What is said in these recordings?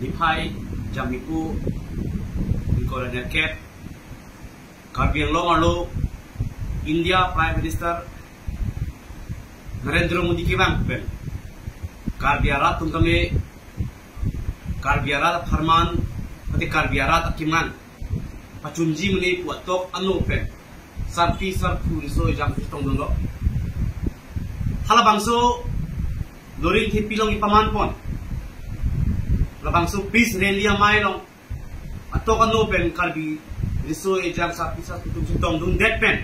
Nipai Jamiku, Nikolania Kep, Karbiang Longalu, India Prime Minister Narendra Modi ki bang pen. Karbiara tum kami pati Karbiara akiman, Pacunji meni puatok anu pen. Sarfi sarfu so jam tong dong. Halabangso, Lorin tipi ipaman pon. Labang su bis relia mai long ato kan no pen karbi riso e jang sa pisa kutum si tong dung det pen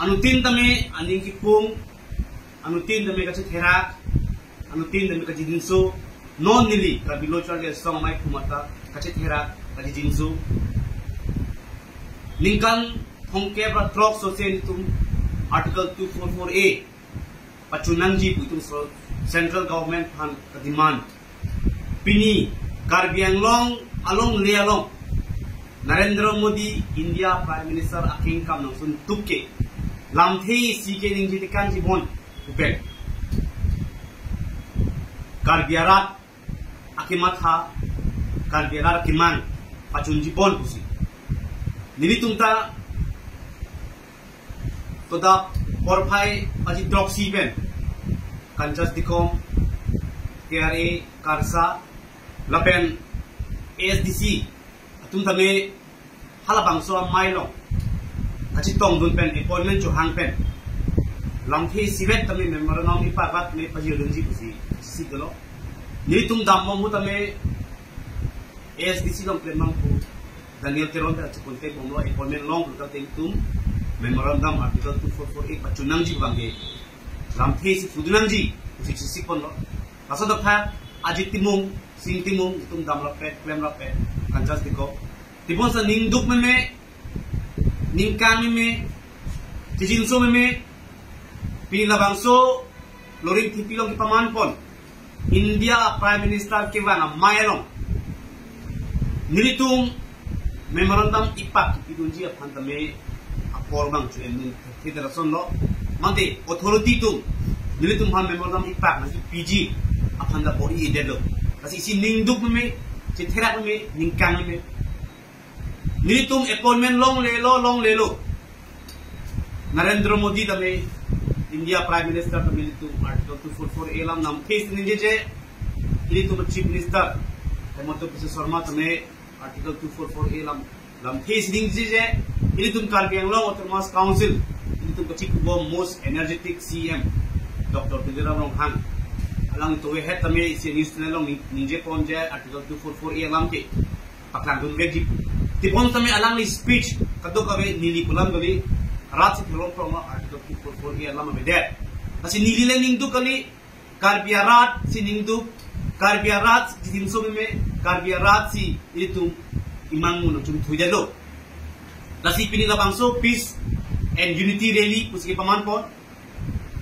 anu tin tame aning ki pung anu tin tame ka thera anu tin tame ka jinsu non nili karbi lo char le song mai kumata ka thera ka jinsu linkan thongke bra trok so sen tum article 244a pachunangji putum central government han ka demand pini Karbiang long along lealong Narendra Modi India Prime Minister aking kam nang sun tukke lam thi si ke ning jiti kan jibon upek Karbiarat akimat ha Karbiarat akiman pachun jibon pusi nili tungta toda porphai aji drop si ben kanjas dikom KRA Karsa lapen ASDC atum tame halabang so mai lo achi tong dun pen appointment chu hang pen lam thi sivet tame member nom ipa bat me paji dun ji kusi si galo ni tum dam mo tame ASDC long pen mang ku Daniel Teron ta chu kontek bom lo appointment long ku ta tum memorandum article 2448 pachunang ji bange lam thi si fudunang ji kusi si kon lo Masa dokter ajit timung singtimung tum damlapet klemlapet kanjas diko tipon sa ning duk meme ning kami me tijinso meme pinlabangso lorin tipilong kipaman pon. India Prime Minister kivana maelong. Nilitung memorandum ipak idunji apantame akorbang chu emin federation lo. Mante authority tu nilitung ha memorandum ipak nasi PG apanda body develop kasi si ningduk me si terak me ningkang me nilitung appointment long lelo long lelo Narendra Modi tame India Prime Minister tame nilitung article 244 elam nam case ninje je nilitung chief minister Hemanto Biswa Sharma tame article 244 elam lam case ninje je nilitung Karbiang Long Autonomous Council nilitung chief most energetic CM Dr. Bidiram Ronghan along the way head tame series tane along ninje pon jae article 244 e along ke. Paklan dun vegi ti pon tame ni speech kado kabe nili kulam gabi rat se thilom from article 244 e along me there. Asi nili le ningdu kali karbia rat si ningdu karbia rat si dimso me karpia rat si itu imang muno chum thuja lo. Lasi pini la bangso peace and unity rally pusike paman pon.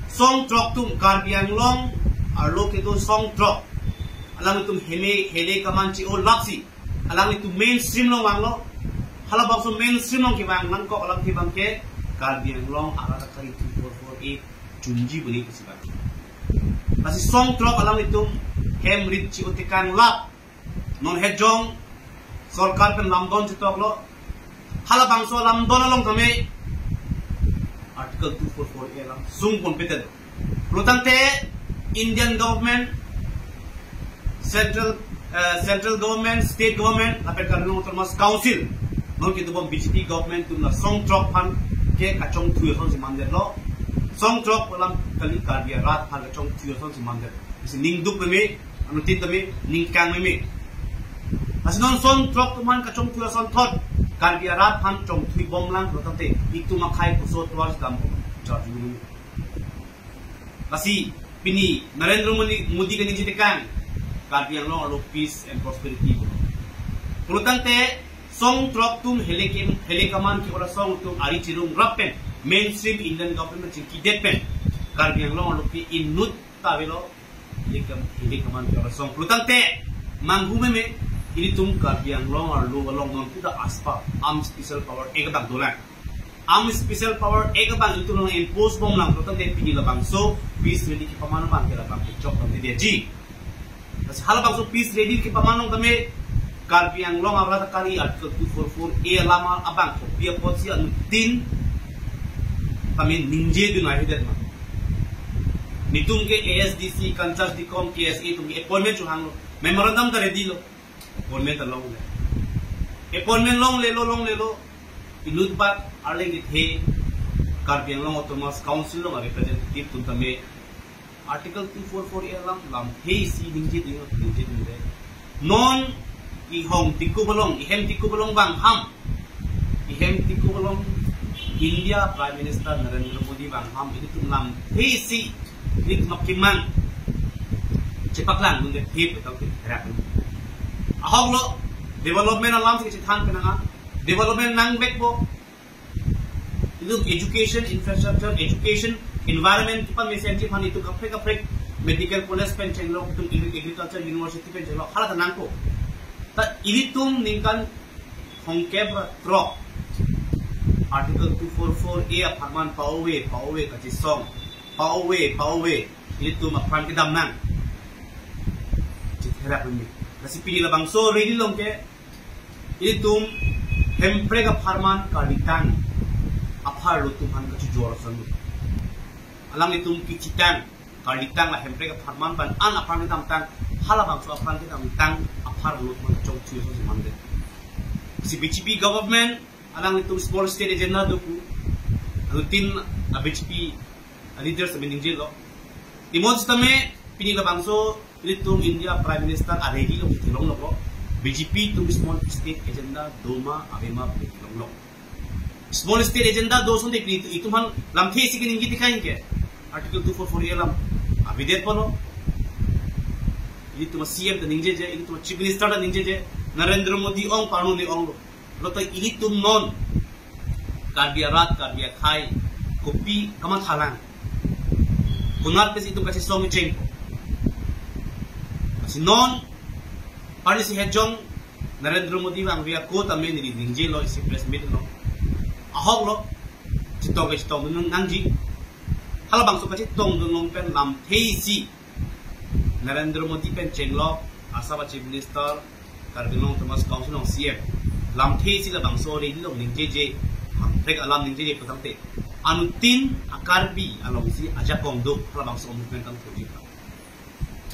Song trok tum karbia long arlo ke to song drop alang itu hele hele kaman chi o lapsi alang itu mainstream lo wang lo hala bak so mainstream lo ki wang nan ko alang ki bang ke kar biang long ala ta kari tu for for e junji buni ki sibang kasi song drop alang itu hem rit chi o tekan lap non he jong सरकार पे लमदोन चितो लो हाला बांसो लमदोन लोंग तमे article 244 ए lump सुंग पोन पेते प्रोतंते Uh, central government, state government, lapet karno termas council, non kita bom BJP government tu na song trok pan ke kacong tuyo son si mandir lo, song trok dalam kali karbiya rat pan kacong tuyo son si mandir, isi ning duk me, anu tin me, ning kang me, asi non song trok tu man kacong tuyo son thot, karbiya rat pan chong tuyo bom lang lo tate, iktu makai kusot tuas dam, charge Kasi pini Narendra Modi kan jitikan karpiang long alo peace and prosperity Pulutan te song trok tum helekim helekaman ki ora song tum ari chirung rappen mainstream Indian government chi ki depen karpiang long alo pi inut tavelo lekam helekaman ki ora song. Pulutan te manghume me ini tum karpiang long alo along non kuda aspa am special power ek dak dolan am special power ek bang itu nang impose bom lang total de pini labang so peace really ki pamana bang kela bang chok tam de ji hal bang so peace ready ke pamanong kami kar piang long abra kali article 244 a lama abang ko pia potsi anu tin kami ninje du na hidet ma nitum ke ASDC kansas dikom KSA tum appointment chu hang memorandum ka ready lo appointment ta long le appointment long le lo long le lo ilut bat arleng it he kar long autonomous council long representative tum tame article 244 a lam lam he si ninje du ninje du non i hong tiku balong i hem tiku balong bang ham i hem tiku balong India Prime Minister Narendra Modi bang ham ini tu lam he si tu makiman cepat lang nunggu hip atau tidak ahok lo development alam sih citan kenanga back bo itu education infrastructure education environment kita mesensi pan itu kapre kapre medical college pen cenglo itu agriculture university pen cenglo halat nangko ta ilitum ningkan hongkebra tro article 244 a pharman pawe pawe ka chi song pawe pawe ilitum aphan ke dam nan chi thera pumi kasi 햄프레가 파르만 카디탄 아파르 투만 같이 조르선 알랑이 tum kichitan karditang la hemprega farman ban an apang ni tamtan hala bang so apang ni tamtang apar lut man chong chu so mande si government alang itu small state agenda doku rutin a leader leaders meeting jelo imon stame pinila bangso litung India Prime Minister Aregi lo kitilong lo BJP two small state agenda दो मा अबे मा small state agenda दो सौ देख ली तो लम्थे इसी के निगी दिखाई क्या आर्टिकल टू फोर फोर ये लम अभी पलो ये तुम सीएम तो निंजे जे ये तुम चीफ मिनिस्टर तो निंजे जे नरेंद्र मोदी ओंग पानो ने ओंग लो तो ये तुम नॉन। कार्बिया रात कार्बिया खाई कॉपी कमा थालां। कुनार पे सी तुम कैसे सॉन्ग चेंग नॉन non pari si hejong Narendra Modi bang via ko tamen ni ningje lo isi press lo. Ahok lo chitong ke chitong nung nangji. Halabang so kasih tong pen lam thei si Narendra Modi pen chenglo asaba chief minister Cardinal Thomas Council ng CM lam the sila bang so re long ning jeje ham prek alam ning jeje patang te anu tin akarbi along si aja kong do hala bang so movement kang turji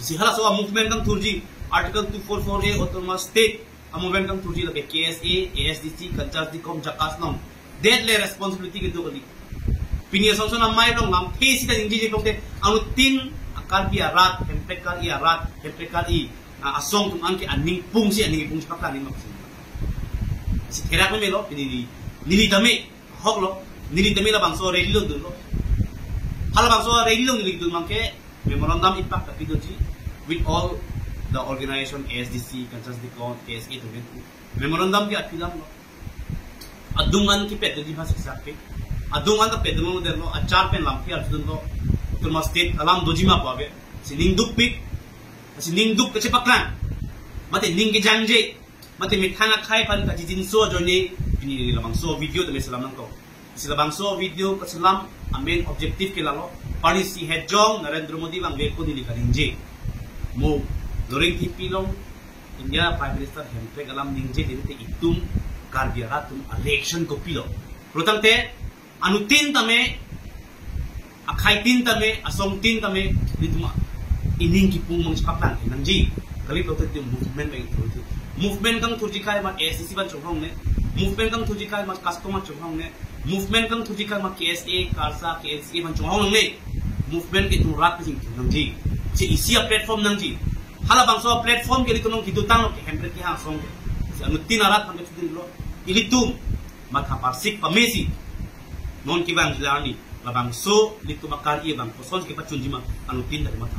si hala so movement kang turji article 244a autonomous state a movement kang turji la KSA ASDC kanchas di kom jakas nom. Dead le responsibility do kali pinia so so na mai long lam the sila ning jeje kong te anu tin kal bi arat hempek kal i arat hempek i. Asong tum angke aning pung si aning pung pakla ni mak si kera ko melo ini ni nili dame hok lo. Nili dame la bangso ready lo lo. Hala bangso ready lo nili dul mangke memorandum impact tapi doji with all the organization ASDC Kansas Dicon KSA to memorandum ki atilam lo adungan ki pet di bahasa sakit adungan ka pet mo der lo achar pen lam ki arjun lo tuma state alam dojima pa be si ningduk pik si ningduk kasi paklan mate ningge jangje mate mithanga khai pan ka jin so jo ni ini lamang so video to mesalam nang ko si so video ka salam a main objective ke lalo pani si hejong narendra modi bang be ko ni ka mo loring thi pilong india prime minister hempe galam ningje dite itum karbiara tum election ko pilo protante anutin tame akai tin tame asong tin tame dituma ining ki pung mang chaplan nang ji kali to te movement mai to movement kang thuji kai ma ACC ban chong ne movement kang thuji kai ma customer chong ne movement kang thuji kai ma KSA karsa KSA ban chong ne movement ke tu rat ping nang ji si isia platform nang ji hala bang platform yang kunong gitu tang ke hempre ki ha song. Sa nu tin arat man tin lo ili tum mat parsik pamesi non ki bang jilani la bang so liku makar i bang. Posol ki pacun jima anu tin dari mat